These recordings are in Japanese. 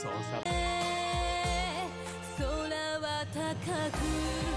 空は高く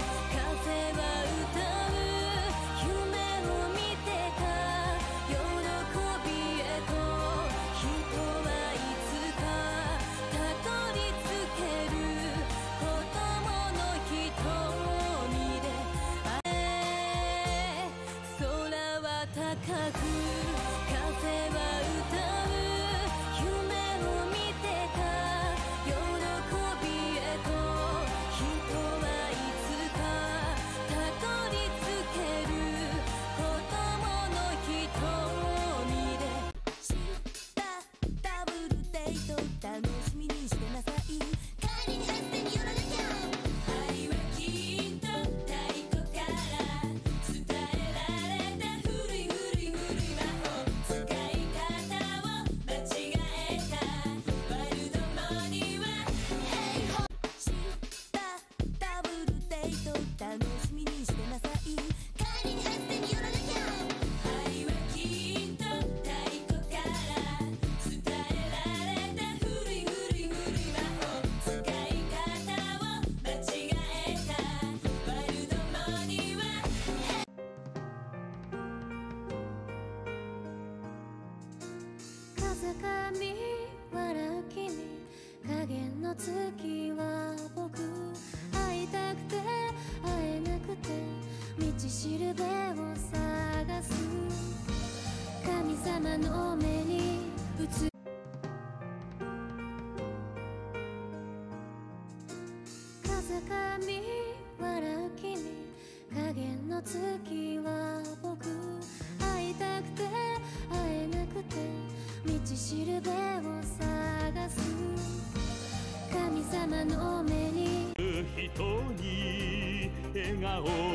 Oh.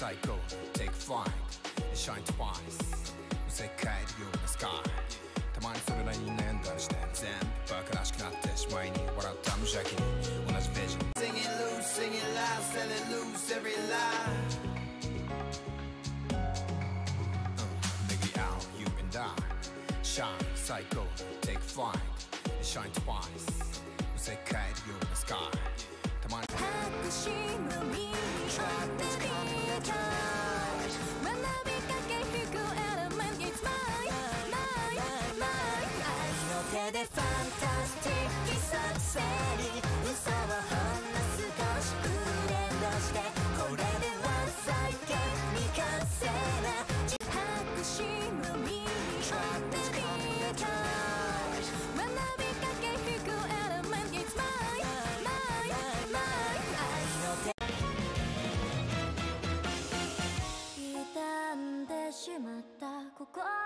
psycho, take flight and shine twice. 世界るようなスカイたまにそれなりに念願して全部バカらしくなってしまいに笑った無邪気に同じビジョン Sing it loose, sing it loud, sell it loose every lie. Uh, out, you and I. Shine, psycho, take flight, and shine twice. 过。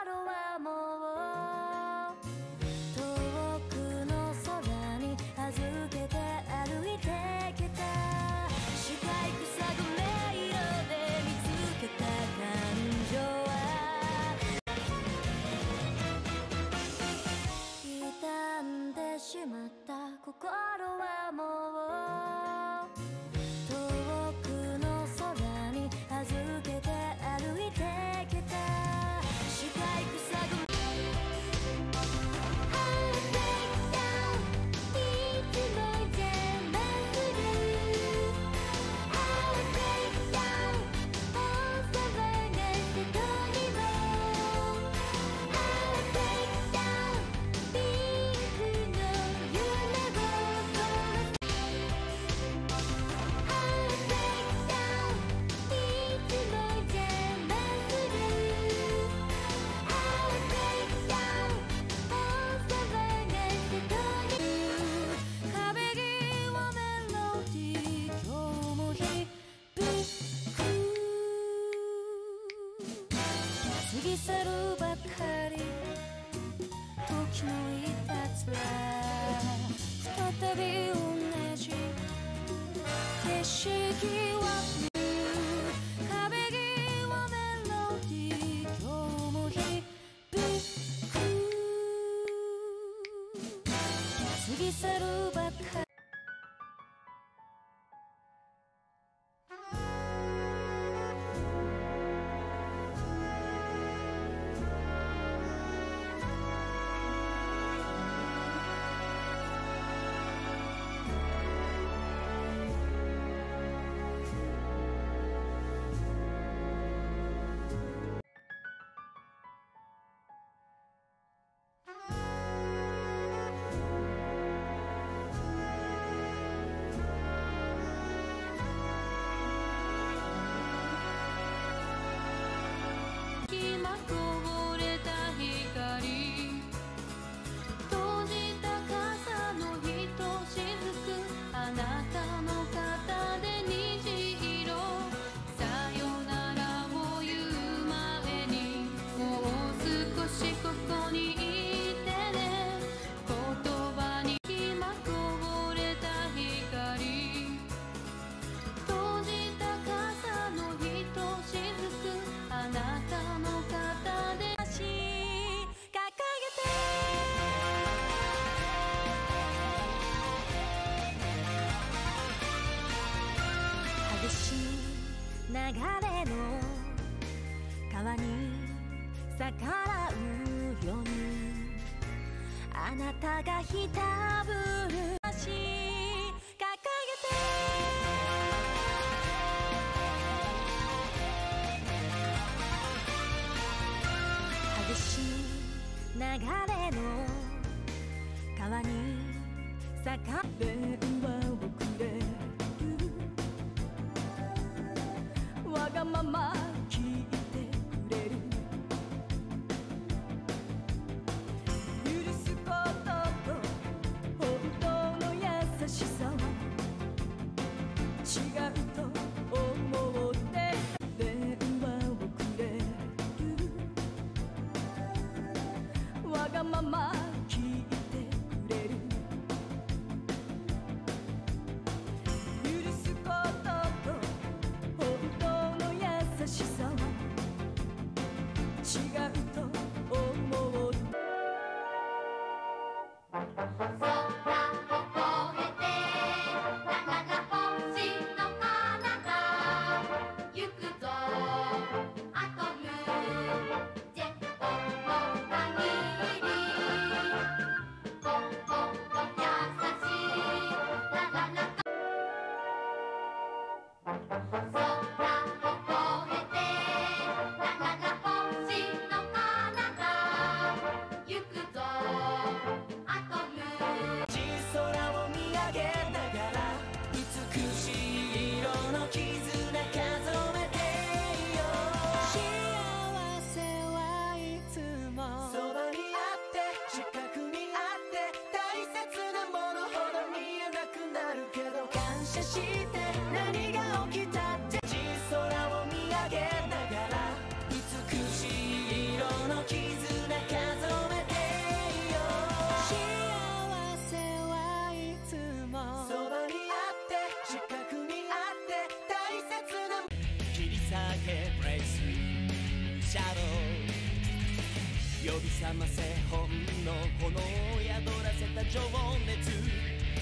ませほんの炎宿らせた情熱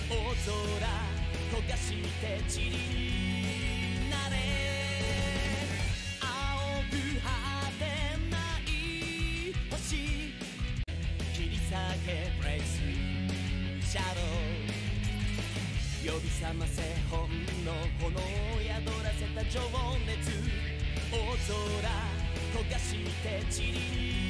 大空溶かして塵になれ青く果てない星切り裂けプレイスシャドウ呼び覚ませほんの炎宿らせた情熱大空溶かして塵に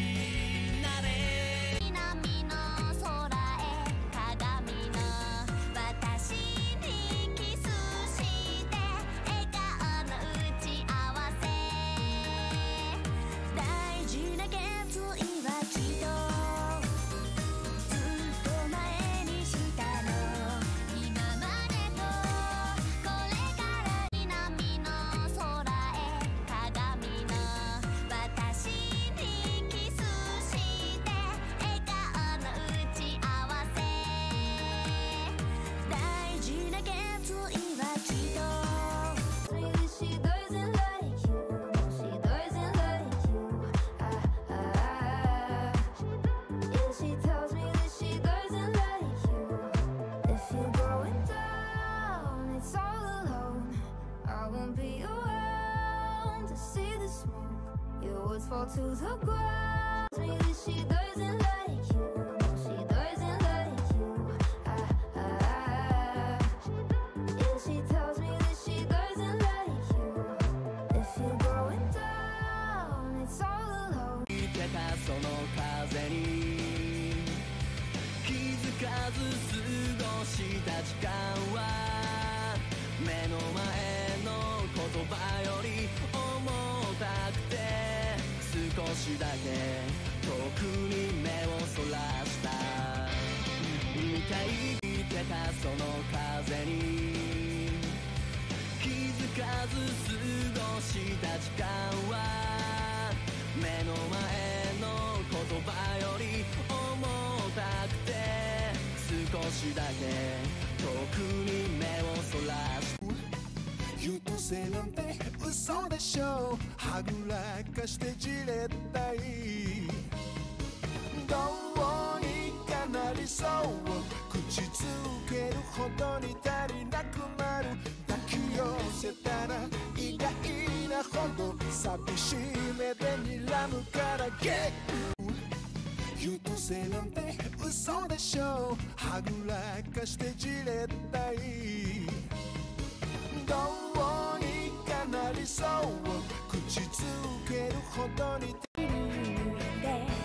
swords fall to the ground. 少しだけ性なんて嘘でしょはぐらかしてじれったいどう。にかなりそう口つけるほどに足りなくなる抱き寄せたら意外なほど寂しい目で睨むからゲッうとせなんて嘘でしょはぐらかしてじれったい。どうな理想を口づけるほどにで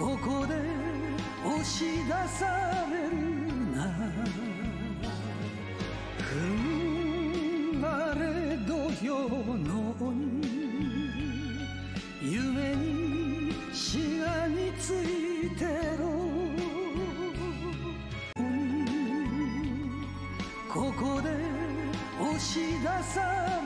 ここで押し出されるな。踏ん張れ土俵の鬼。夢にしがみついてろ。ここで押し出される。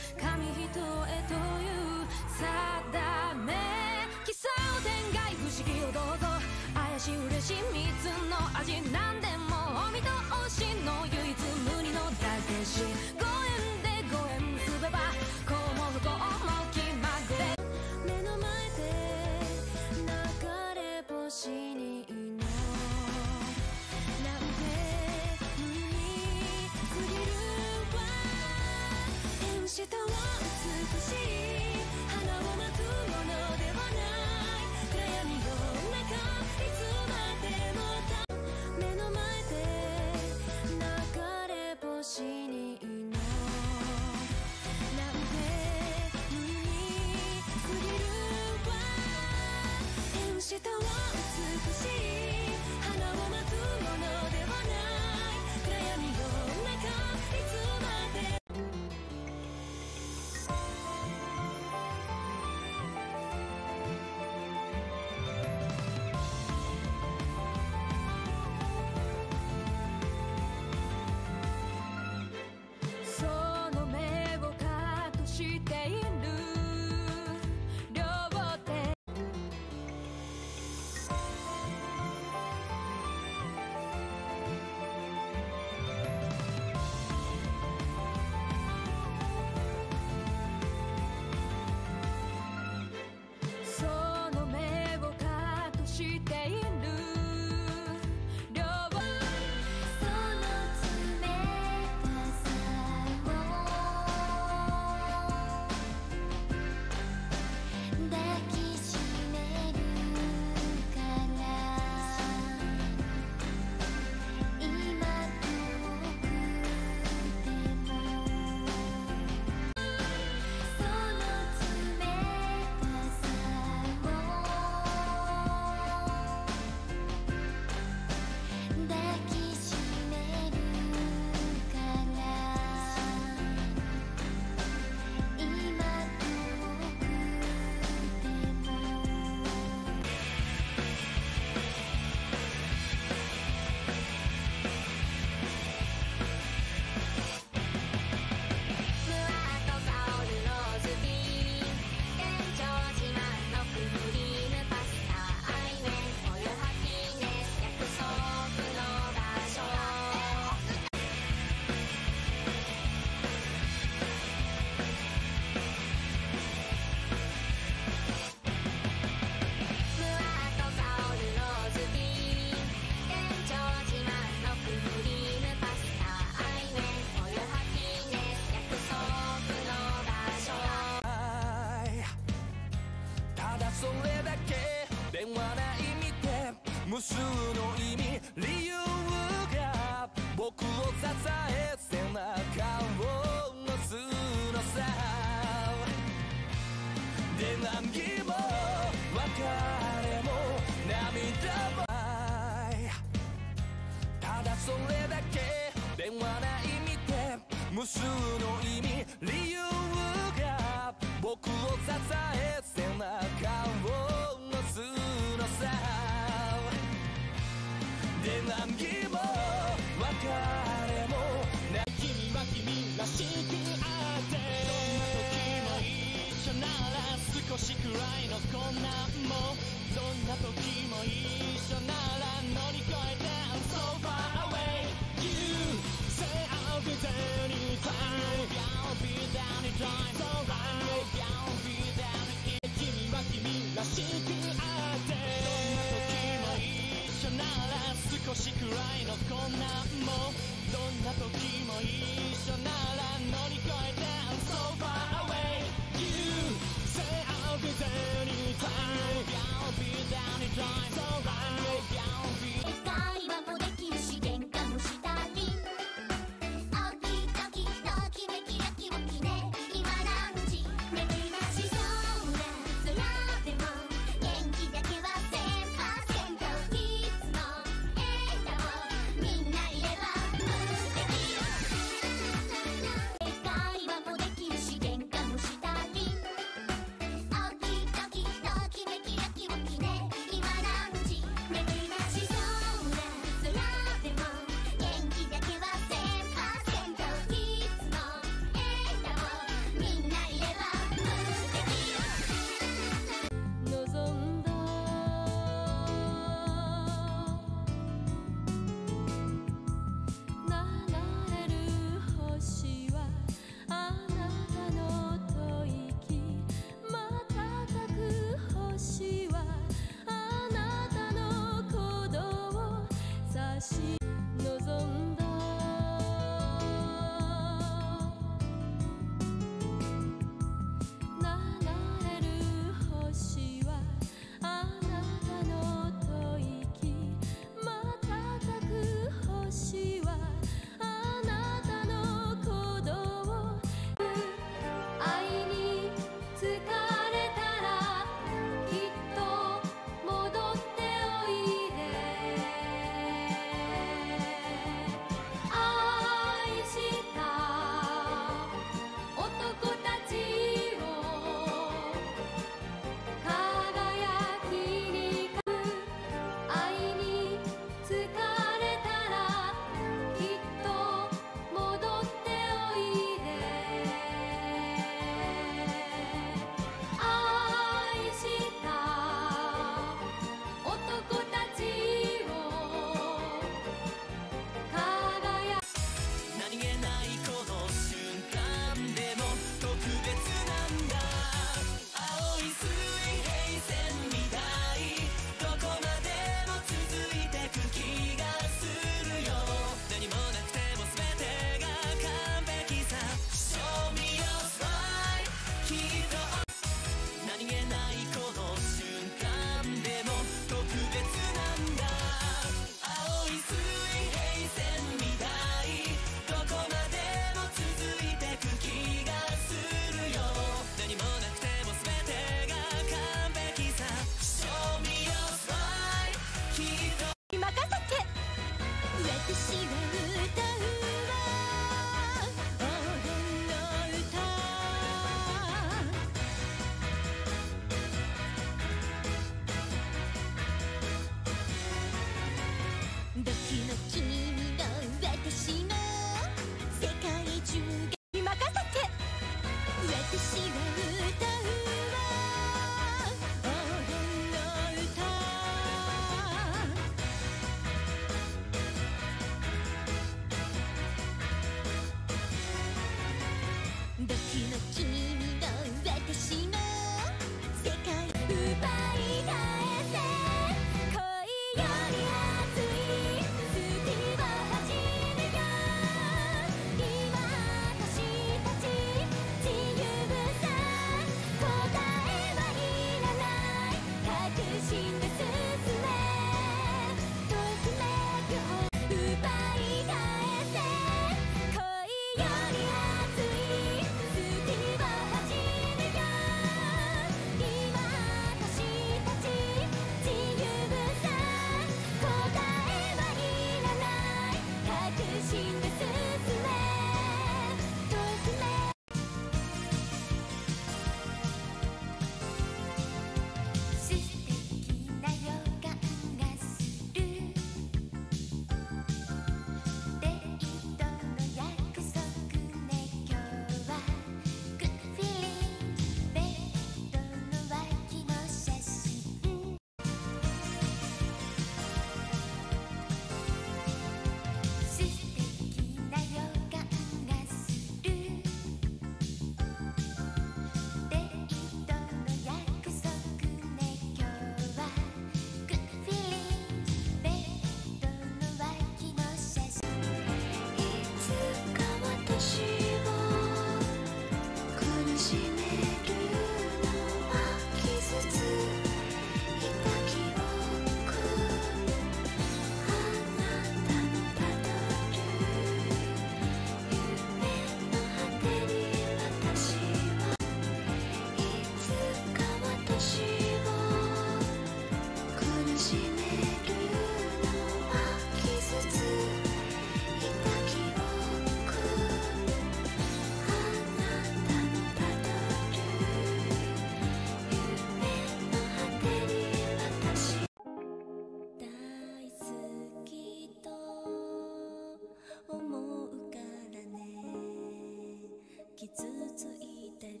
傷ついたり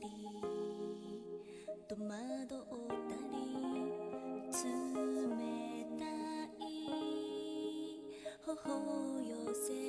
戸惑ったり冷たい頬を寄せ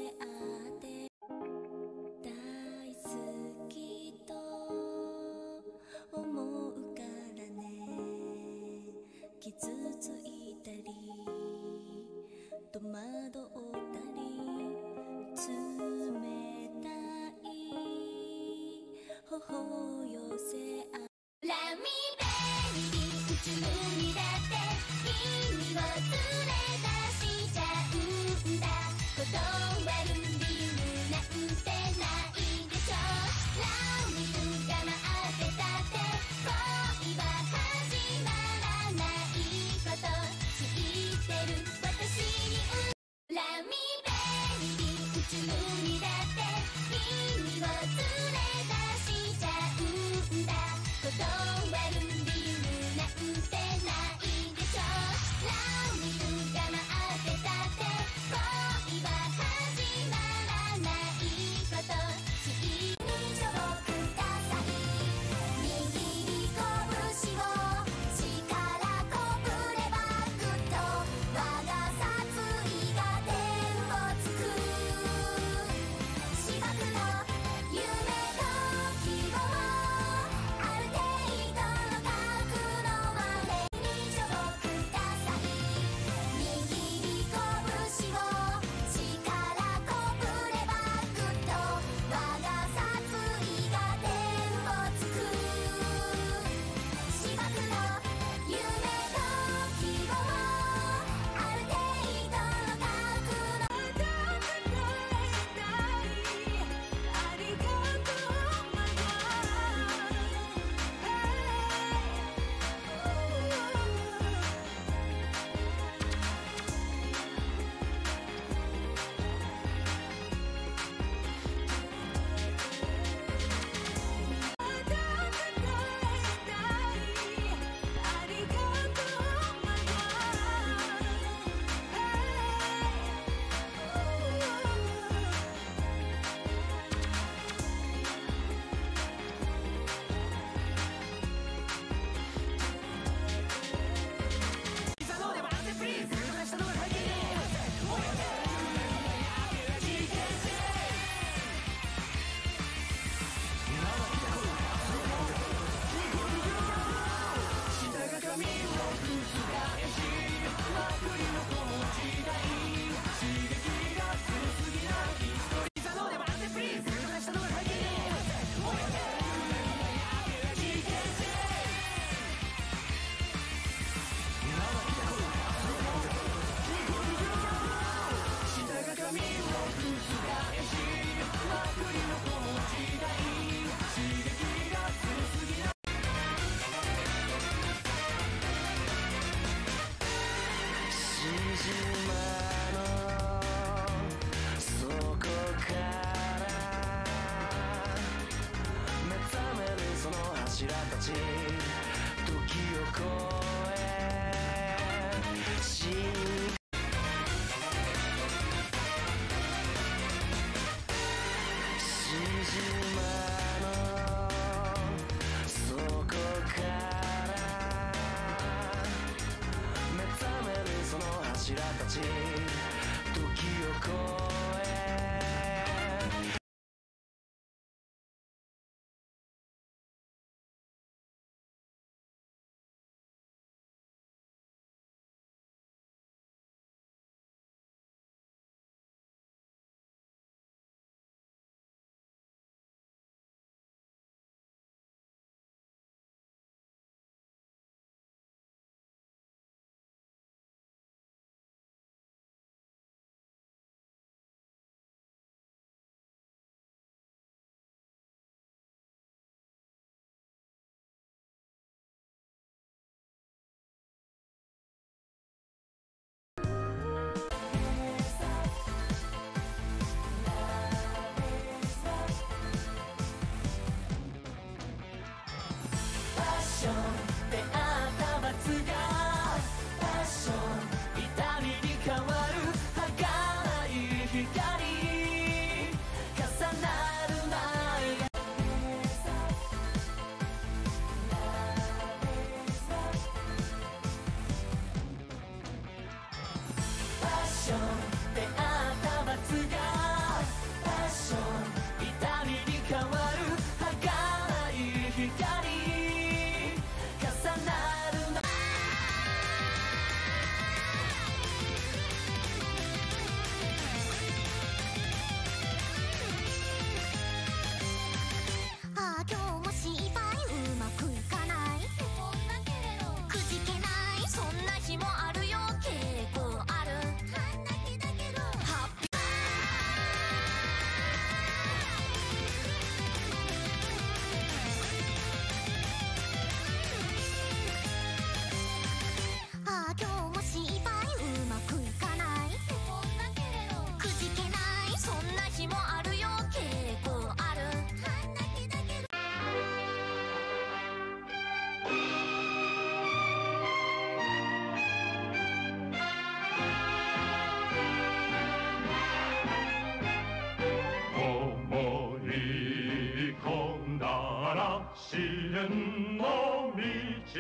ち時を越え進ら目覚めるその柱たち時を越え是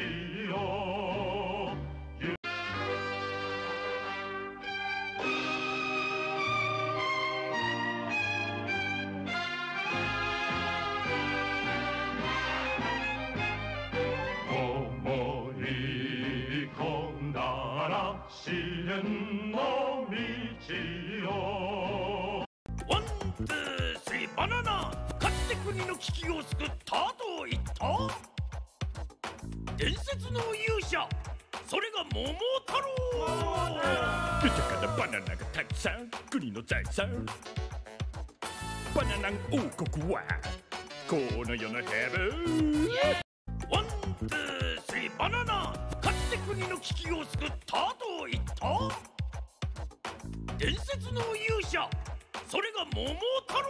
さバナナン王国はこの世の heaven one, two, three、バナナかつて国の危機を救ったと言った伝説の勇者それが桃太郎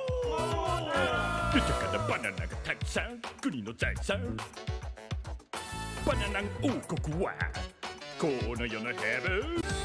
豊かなバナナがたくさん国の財産バナナン王国はこの世のヘブン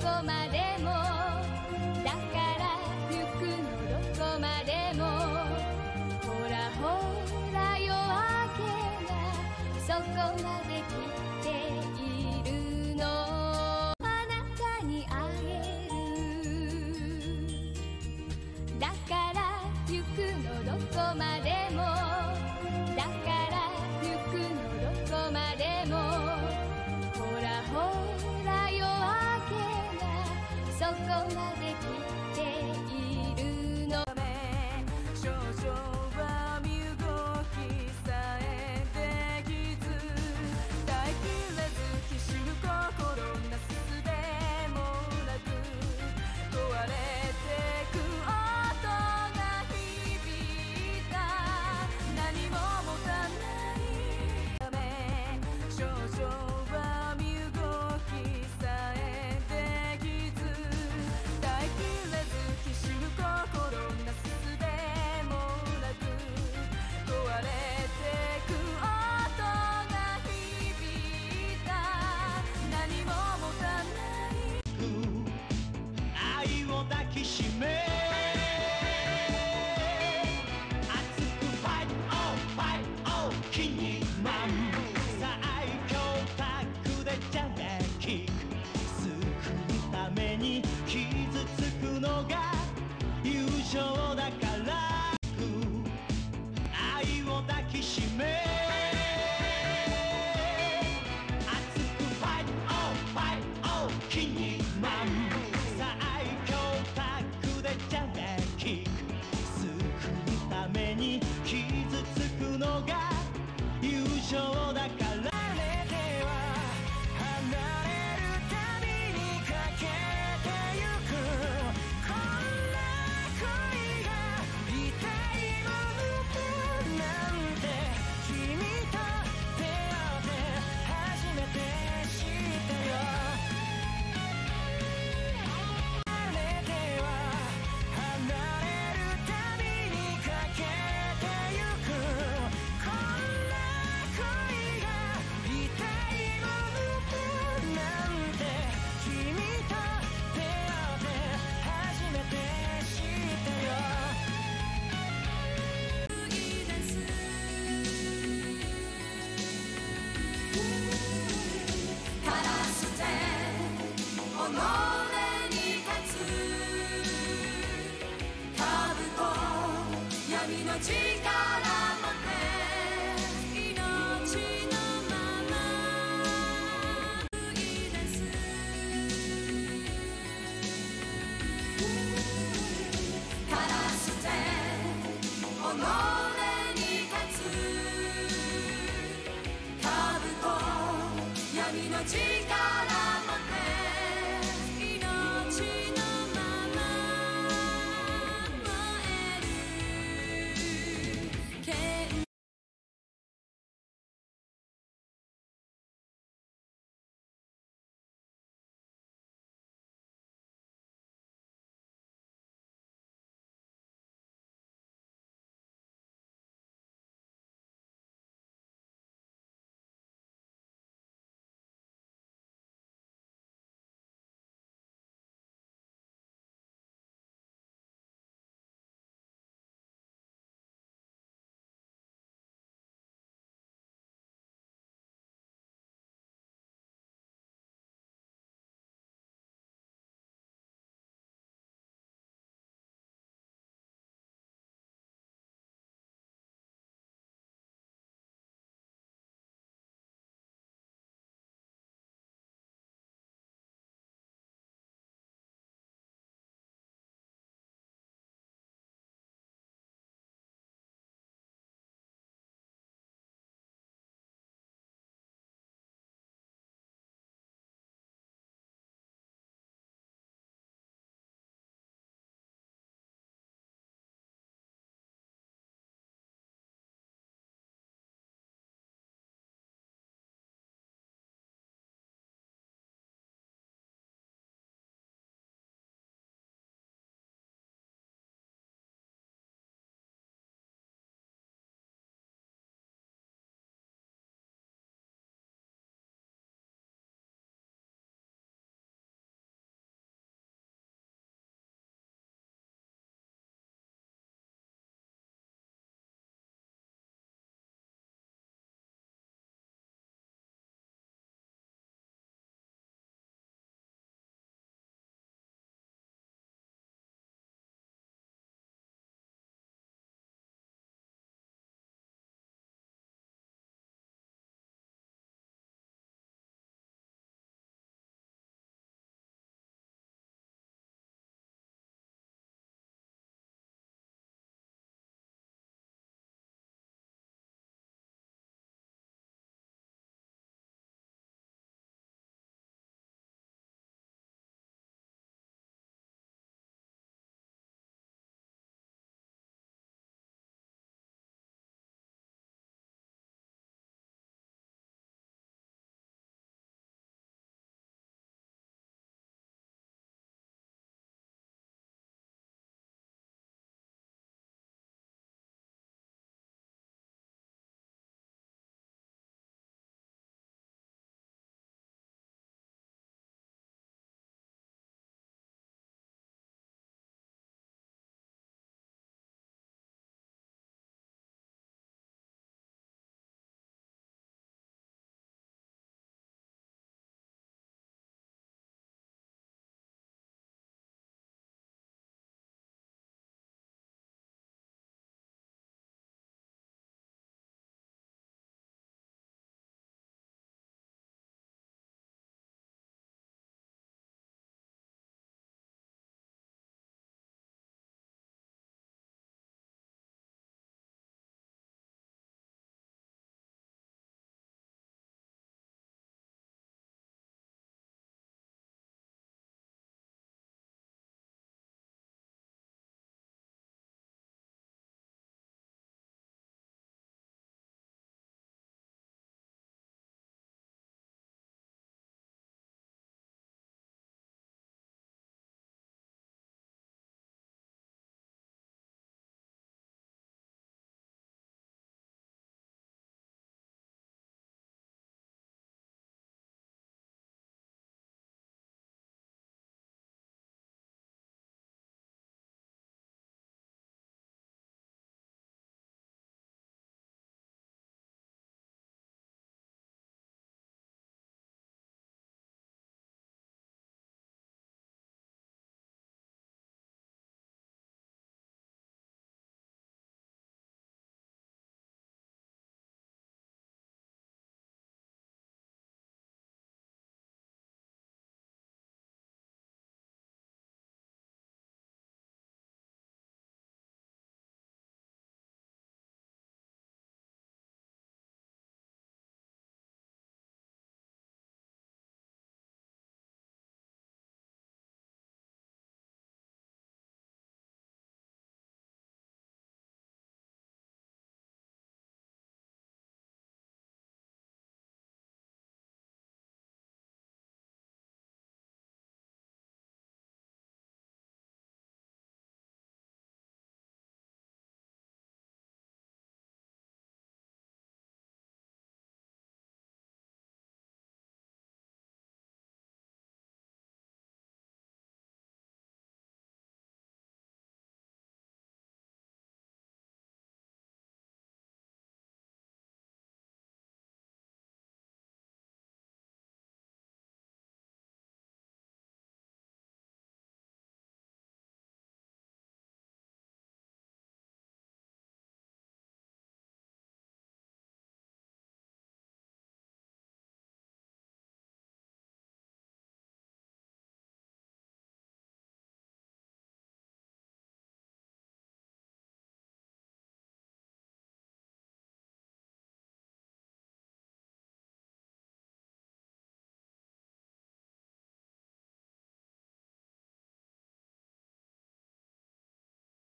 こまでも」